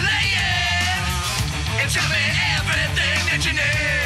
playing. It's having everything that you need.